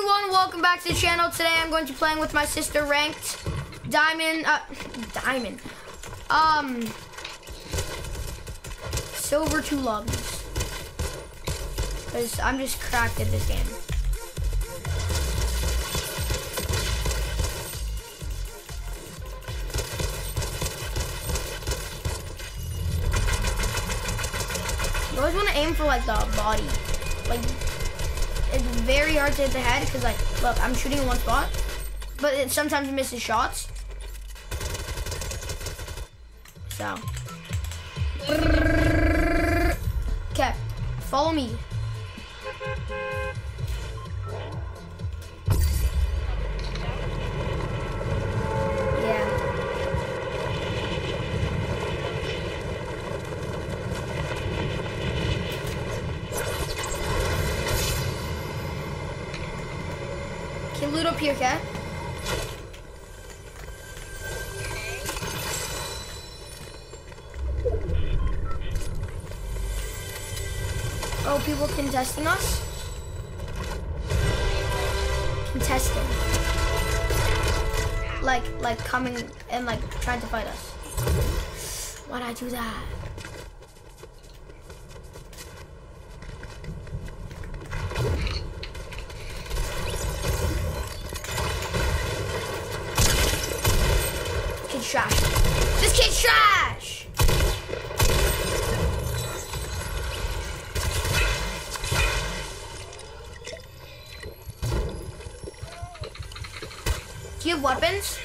everyone, welcome back to the channel. Today I'm going to be playing with my sister ranked diamond, uh, diamond, um, silver two lobbies. Because I'm just cracked at this game. You always want to aim for like the body. Like, it's very hard to hit the head because like, look, I'm shooting in one spot, but it sometimes misses shots. So. Okay, follow me. Loot up here, okay? Oh, people contesting us? Contesting. Like, like coming and like trying to fight us. Why'd I do that? Trash. This kid's trash! Do you have weapons?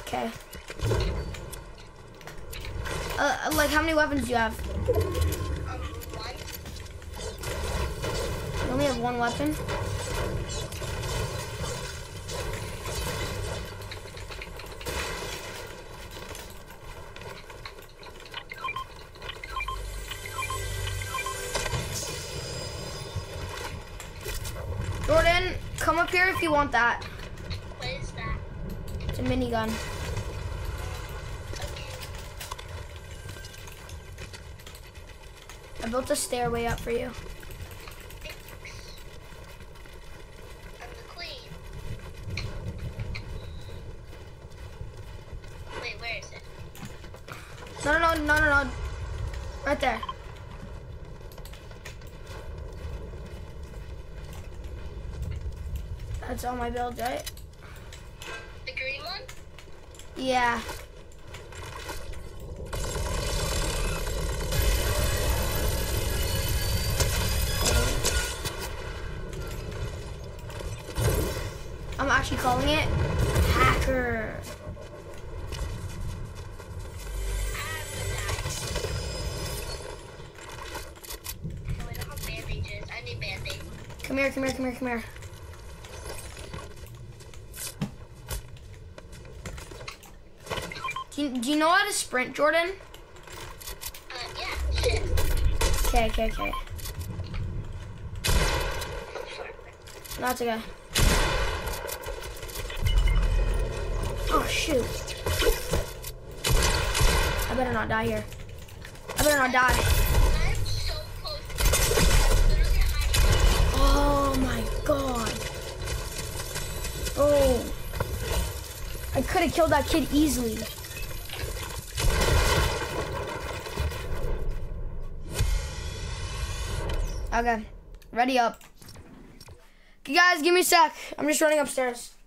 Okay. Uh, like, how many weapons do you have? Um, one. You only have one weapon? Jordan, come up here if you want that. What is that? It's a minigun. I built a stairway up for you. Thanks. I'm the queen. Wait, where is it? No, no, no, no, no, no. Right there. That's all my builds, right? The green one? Yeah. I'm actually calling it hacker. Advertise. No, I don't have bandages. I need band-aids. Come here, come here, come here, come here. You, do you know how to sprint, Jordan? Uh, yeah, shit. Okay, okay, okay. That's okay. Oh shoot. I better not die here. I better not die. So close to literally hiding. Oh my god. Oh. I could have killed that kid easily. Okay. Ready up. Okay, guys, give me a sec. I'm just running upstairs.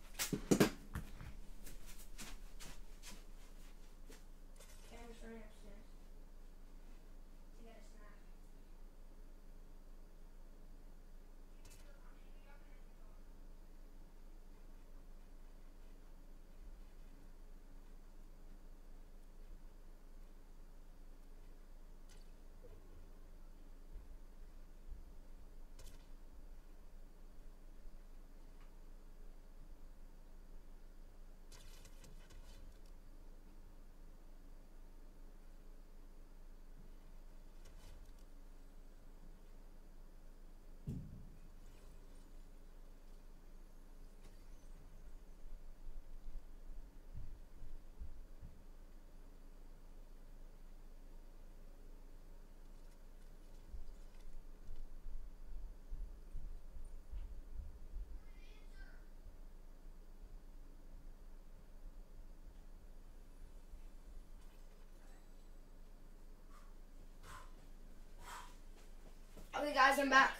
Back.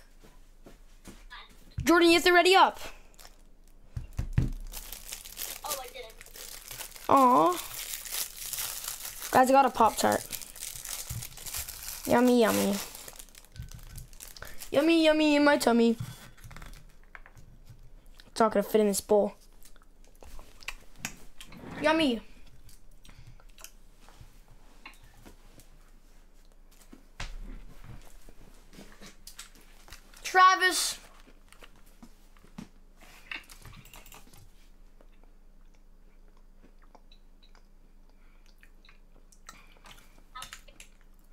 Jordan, you have to ready up. Oh, I didn't. Aw. Guys, I got a Pop Tart. Yummy, yummy. Yummy, yummy in my tummy. It's not gonna fit in this bowl. Yummy. Travis.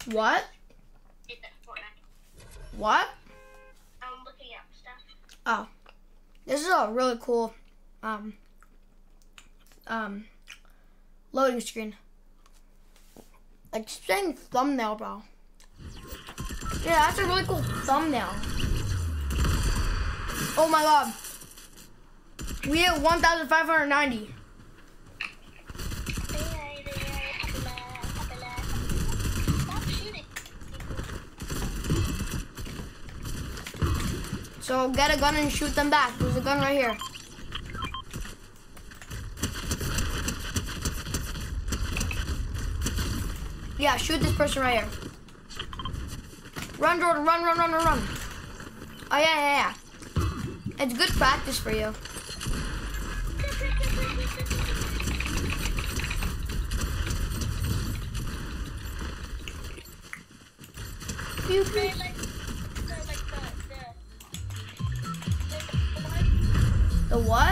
What? What? I'm looking up stuff. Oh, this is a really cool um um loading screen. Like saying thumbnail, bro. Yeah, that's a really cool thumbnail. Oh my god. We hit 1,590. So get a gun and shoot them back. There's a gun right here. Yeah, shoot this person right here. Run, Jordan, run, run, run, run, run. Oh, yeah, yeah, yeah. It's good practice for you. One. The what?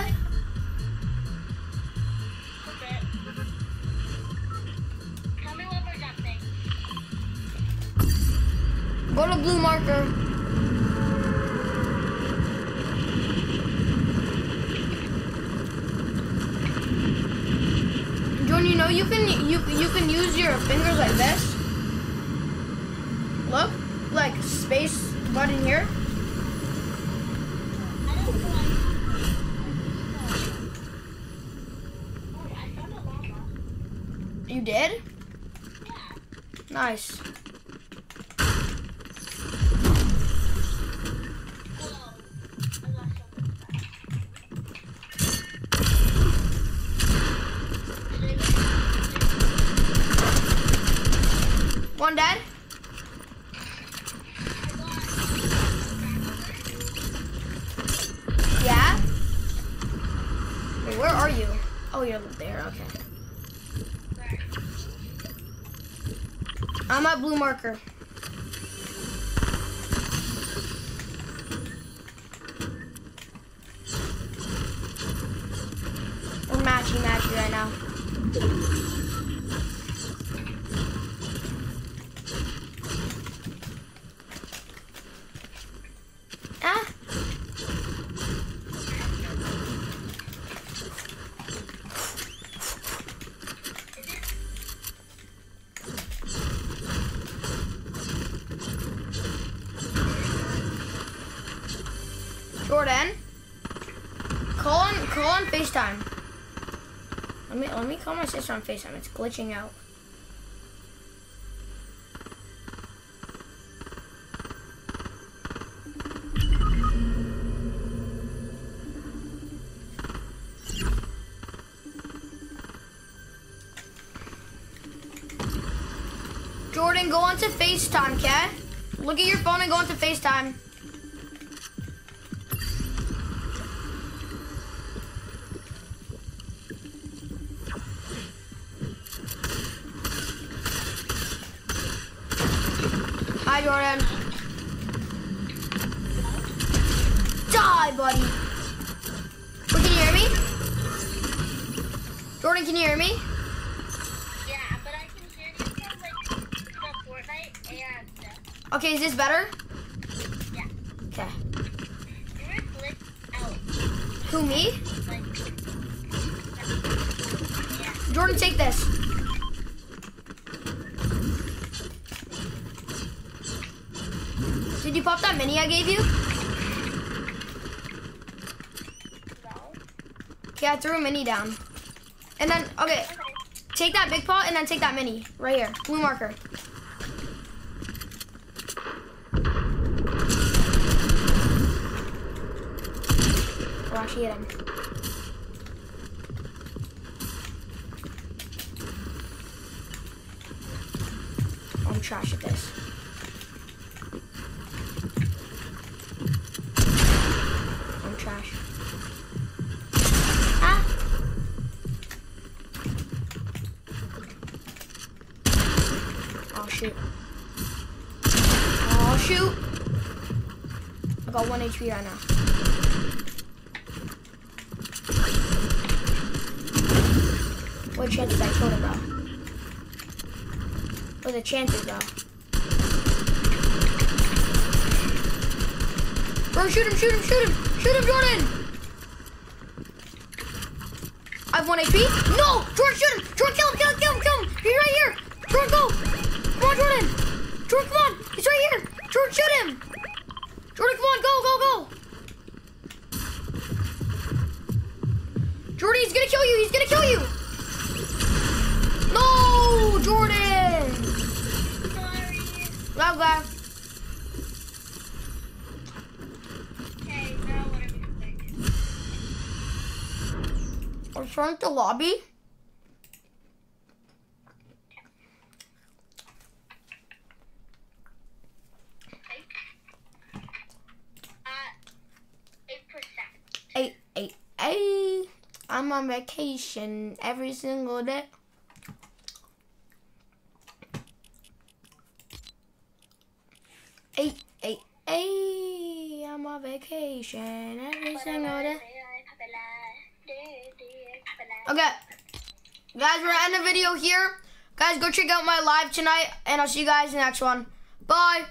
Know you can you you can use your fingers like this. Look, like space button here. I don't know why. I found a llama. You did? Yeah. Nice. Oh, you're there. Okay. I'm at blue marker. We're matchy matchy right now. Jordan. Call on call on FaceTime. Let me let me call my sister on FaceTime. It's glitching out. Jordan, go onto FaceTime, okay? Look at your phone and go onto FaceTime. Hi, Jordan. Buddy. Wait, can you hear me? Jordan, can you hear me? Yeah, but I can hear you from like the Fortnite and uh, Okay, is this better? yeah. Okay. You were glitched out. Who, me? Like, yeah. Jordan, take this. Did you pop that mini I gave you? Okay, I threw a mini down. And then, okay, take that big pot, and then take that mini right here, blue marker. Watch she hit him. I'm trash at this. Shoot! I got one HP right now. What chances I killed him though? What are the chances though? Bro, shoot him, shoot him, shoot him! Shoot him, Jordan! I have one HP. No! Jordan, shoot him! Jordan, kill him, kill him, kill him, kill him! He's right here! Jordan, go! Come on, Jordan! Jordan, come on! He's right here! Jordan, shoot him! Jordan, come on, go, go, go! Jordan, he's gonna kill you! He's gonna kill you! No! Jordan! Sorry. Love that. Okay, now whatever you think. I'm trying to lobby. Uh, eight percent. Hey, hey, hey. I'm on vacation every single day. Hey, hey, hey. I'm on vacation every single day. Okay. Guys, we're ending the video here. Guys, go check out my live tonight, and I'll see you guys in the next one. Bye.